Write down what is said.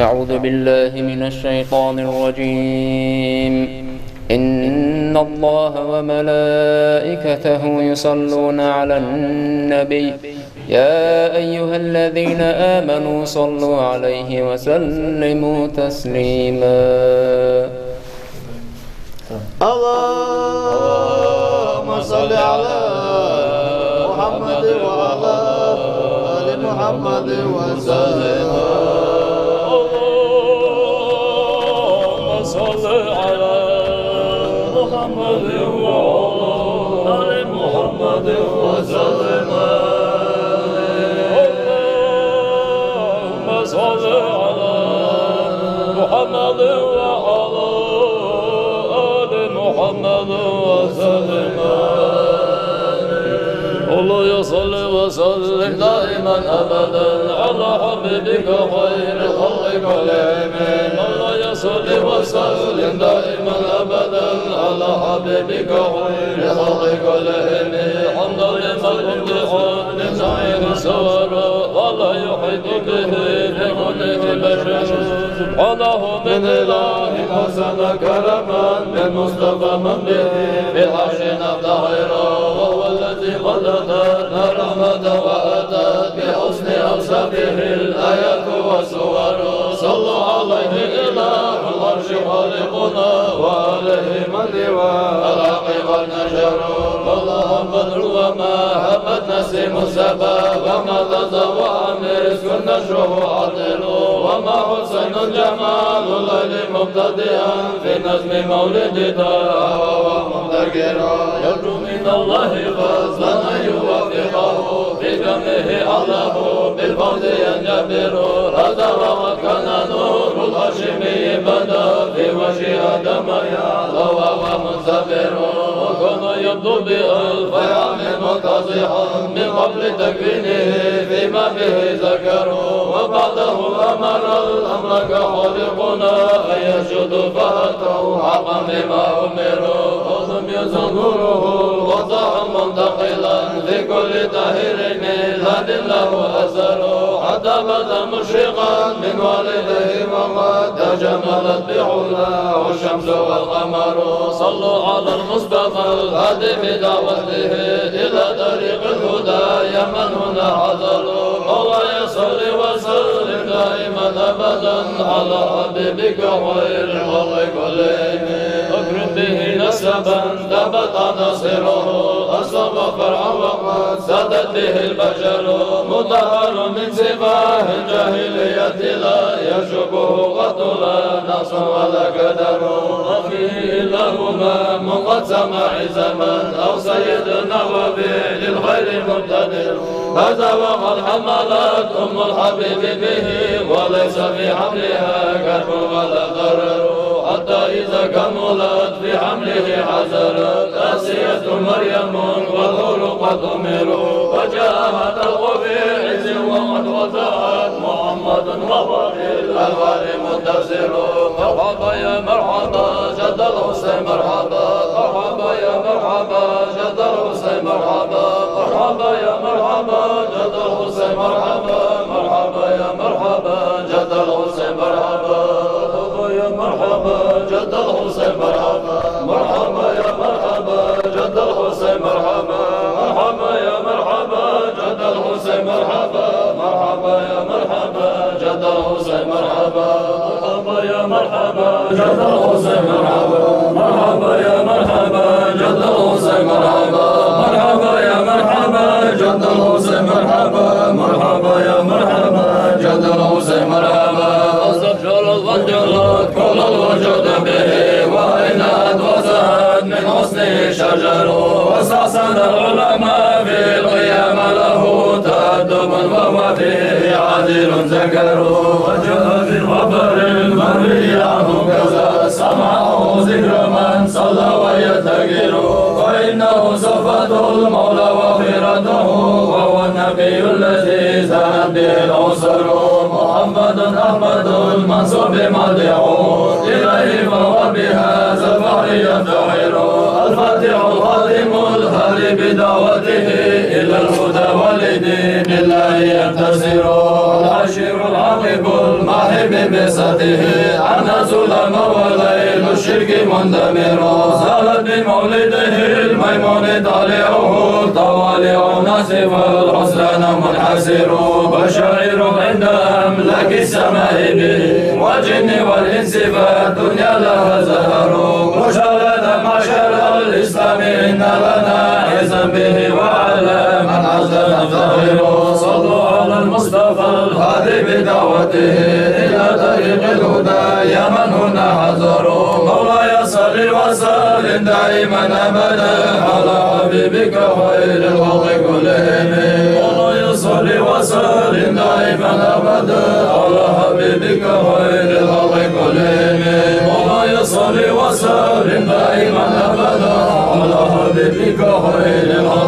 أعوذ بالله من الشيطان الرجيم. إن الله وملائكته يصلون على النبي. يا أيها الذين آمنوا صلوا عليه وسلموا تسليما. اللهم صل على محمد وعلى آل محمد وسلم. وسلم دائما ابدا على حبيبك خير الخلق كلهم الله يصلي وسلم دائما على حبيبك قوي يصدق الامي حمد لمن امتحان سعيد سوارا والله يحيط به في كل بشر سبحانه من اله حسن كرما من مصطفى من به في حشنا طهرا وهو الذي خلقنا الرحمة وأتت بحسن اوصافه الايات وصوره خالقنا وعليه من لواء الحق والنشر والله بدر وما هبت نسيم السبا. وما تزوى مسك نشره عدل وما حسن جمال الليل مبتدئا. في نظم مولد داء ومبتكر يرجو من الله فضلا أن يوفقه. في جمعه الله بالفوز ينجبر هذا وقد كان نور الهاشمي بدا النبض بالفيعم منقطعا من قبل تكوينه فيما به ذكر وبعده أمر الأمر كخالقنا. أن يسجد فأتوا حقا بما أمروا. وهم يزنوره الغطاء منتقلا. لكل كل طاهر من هاد له أثره. بدا مشرقا من والده وقد تجملت بعلاه الشمس والقمر. صلوا على المصطفى الهادي بدعوته إلى طريق الهدى. يا من هنا حضروا مولاي صل وسلم دائما أبدا. على حبيبك خير الخلق كلهم اكرم به نسبا ثبت ناصره فروق سادته البشر مطهر من سباه الجاهلية لا يشبه غطلا نص ولا قدر. وفيه لهما من قد سمع زمان أو سيد النواب للخير مقتدر هذا وقد حملت أم الحبيب به وليس في حملها كرب ولا ضرر إذا كملت في حمله حزرت آسية مريم والغر قد أمروا وجاءها تلقى عز وقد وضعت محمد في الألوان مدثر مرحبا يا مرحبا جد الحسين مرحبا مرحبا يا مرحبا جد الحسين مرحبا مرحبا يا مرحبا جد الحسين مرحبا. مرحبا يا مرحبا جد الحسين مرحبا مرحبا يا مرحبا جد الحسين مرحبا مرحبا يا مرحبا جد الحسين مرحبا استبشر الوجلات كل الوجود به وإنات وزهد من حسنه شجر واستحسن العلماء في القيام له تأدب وهو فيه عادل ذكر النبي الذي زاد العسر محمد أحمد المنصور بمدعو إليه فهو بهذا الفخر يفتخر الفاتح الخاتم الهادي بدعوته إلى الهدى والإيمان لدين الله ينتصر بمساته عن ظلم وليل الشرك مندمر زالت بمولده الميمون طالعه طوالع ناسف الحسنان منحسر بشائر عند أملاك السماء به والجن والإنس فالدنيا لها زهر مشاهدة معشر الإسلام إن لنا عزا به وعلى من عزل ظاهر صلوا على المصطفى الهادي بدعوته طريق الهدى يا من هنا حذروا مولاي صل وسلم دائما أبدا على حبيبك خير الخلق كلهم. مولاي صل وسلم دائما أبدا على حبيبك خير الخلق كلهم. مولاي صل وسلم دائما أبدا على حبيبك خير الخلق